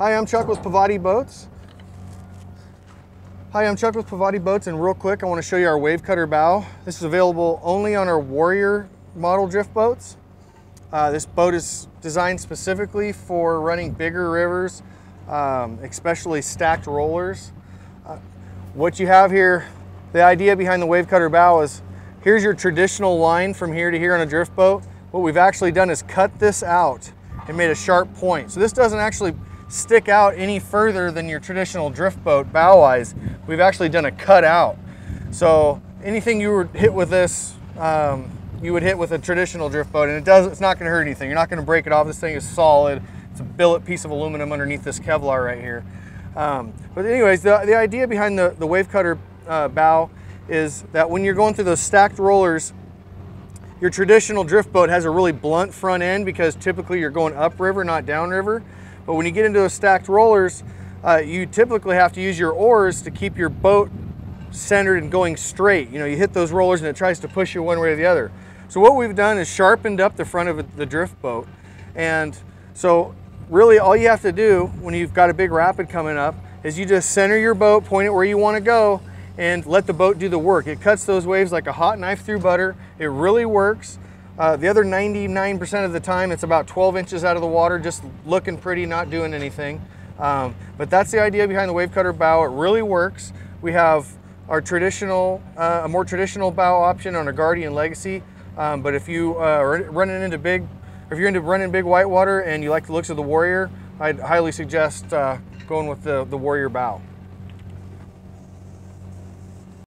Hi, I'm Chuck with Pavati Boats. Hi, I'm Chuck with Pavati Boats, and real quick, I want to show you our wave cutter bow. This is available only on our Warrior model drift boats. Uh, this boat is designed specifically for running bigger rivers, um, especially stacked rollers. Uh, what you have here, the idea behind the wave cutter bow is here's your traditional line from here to here on a drift boat. What we've actually done is cut this out and made a sharp point. So this doesn't actually stick out any further than your traditional drift boat bow-wise. We've actually done a cut out. So anything you would hit with this, um, you would hit with a traditional drift boat and it does, it's not gonna hurt anything. You're not gonna break it off. This thing is solid. It's a billet piece of aluminum underneath this Kevlar right here. Um, but anyways, the, the idea behind the, the wave cutter uh, bow is that when you're going through those stacked rollers, your traditional drift boat has a really blunt front end because typically you're going upriver, not downriver. But when you get into those stacked rollers, uh, you typically have to use your oars to keep your boat centered and going straight. You know, you hit those rollers and it tries to push you one way or the other. So what we've done is sharpened up the front of the drift boat. And so really all you have to do when you've got a big rapid coming up is you just center your boat, point it where you want to go, and let the boat do the work. It cuts those waves like a hot knife through butter. It really works. Uh, the other 99% of the time, it's about 12 inches out of the water, just looking pretty, not doing anything. Um, but that's the idea behind the wave cutter bow. It really works. We have our traditional, uh, a more traditional bow option on a Guardian Legacy. Um, but if you uh, are running into big, if you're into running big whitewater and you like the looks of the Warrior, I'd highly suggest uh, going with the, the Warrior bow.